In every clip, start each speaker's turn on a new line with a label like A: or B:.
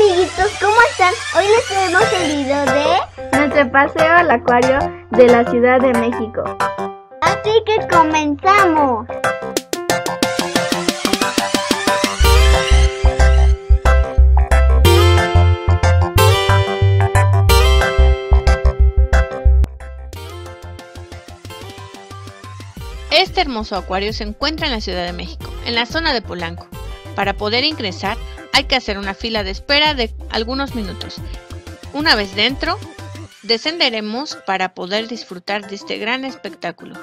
A: amiguitos, ¿cómo están? Hoy les traemos el video de
B: nuestro paseo al acuario de la Ciudad de México.
A: Así que comenzamos.
C: Este hermoso acuario se encuentra en la Ciudad de México, en la zona de Polanco. Para poder ingresar hay que hacer una fila de espera de algunos minutos. Una vez dentro, descenderemos para poder disfrutar de este gran espectáculo.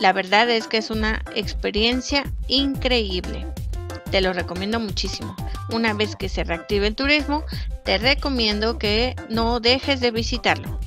C: La verdad es que es una experiencia increíble. Te lo recomiendo muchísimo. Una vez que se reactive el turismo, te recomiendo que no dejes de visitarlo.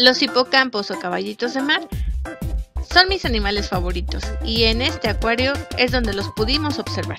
C: Los hipocampos o caballitos de mar son mis animales favoritos y en este acuario es donde los pudimos observar.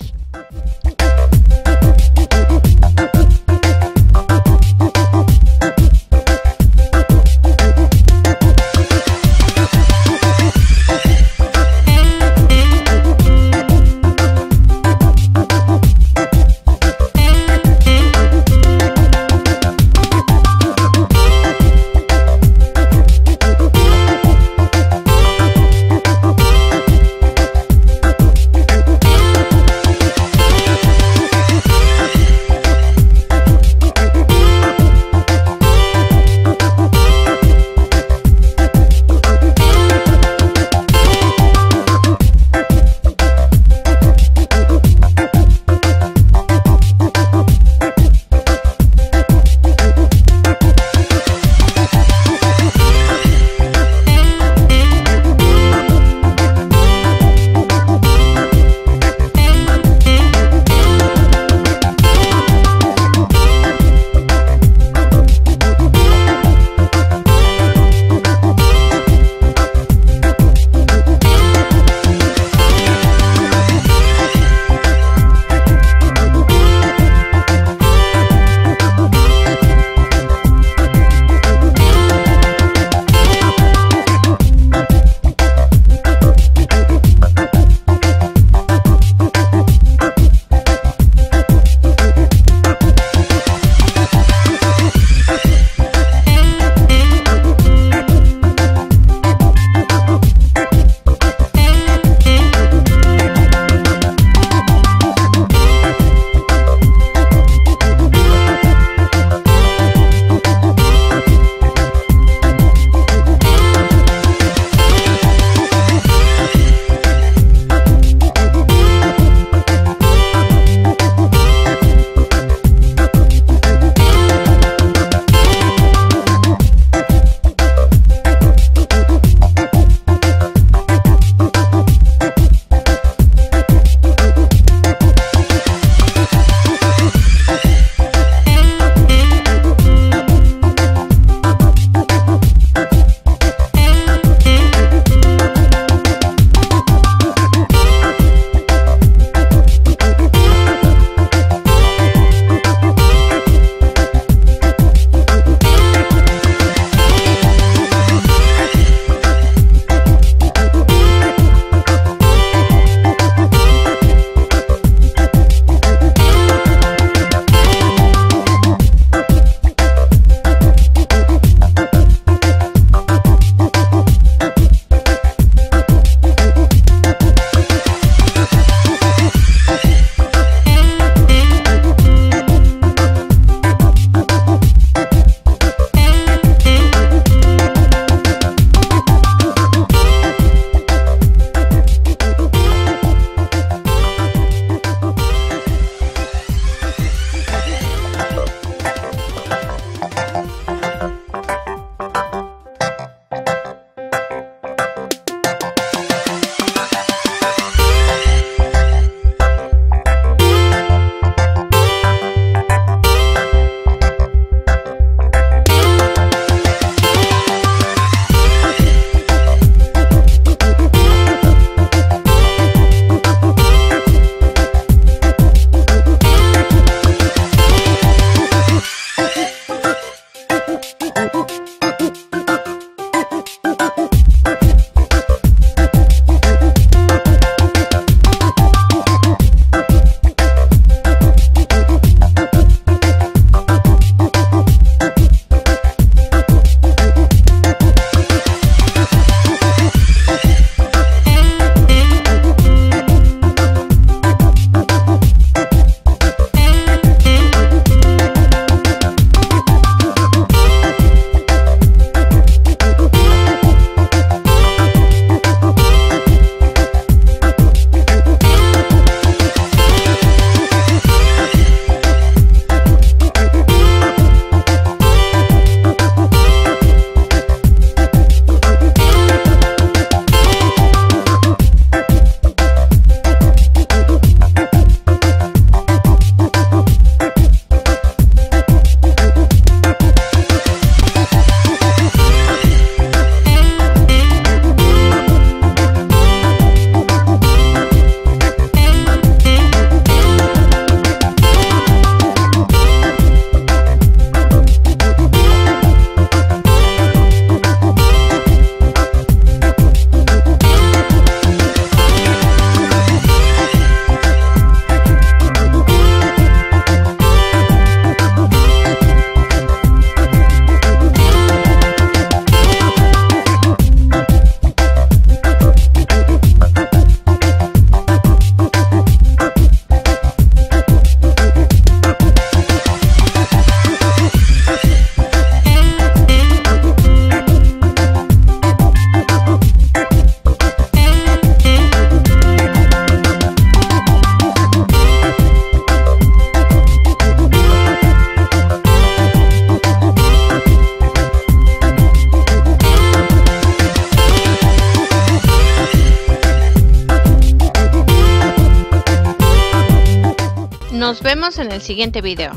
C: Nos vemos en el siguiente video.